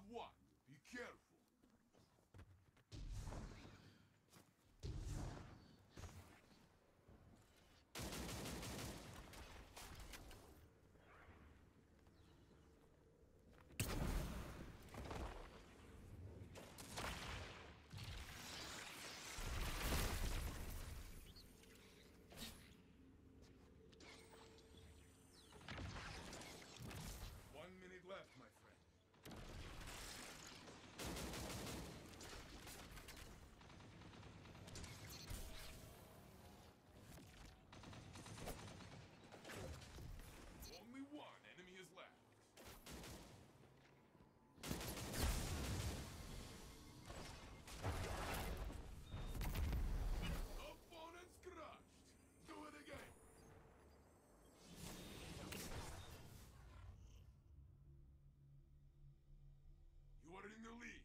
have what? their lead.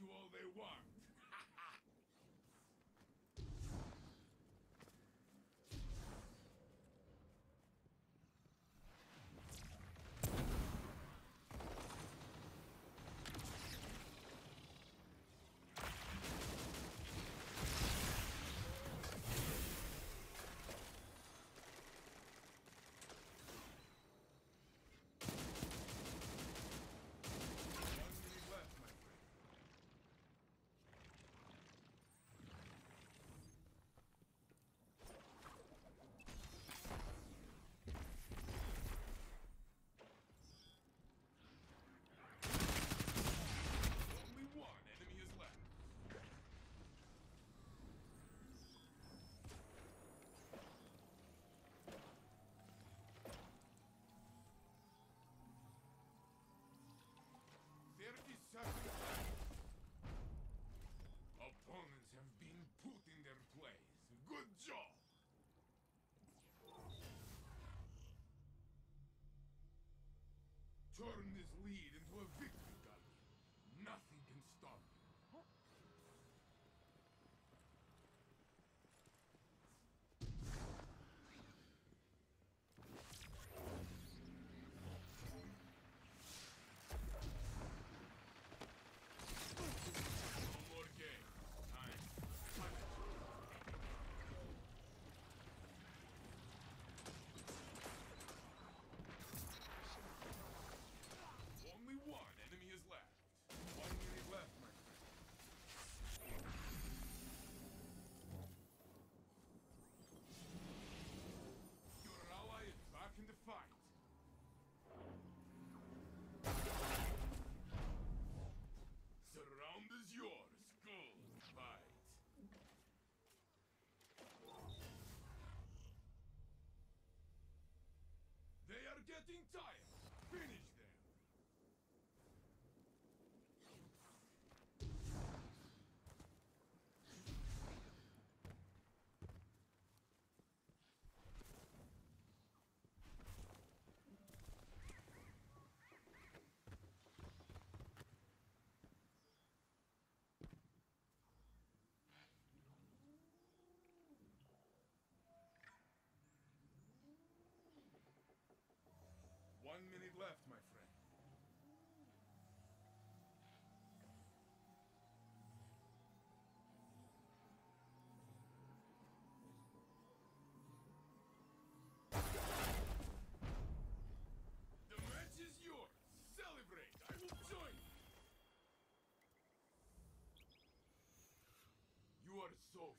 you all they want. Turn so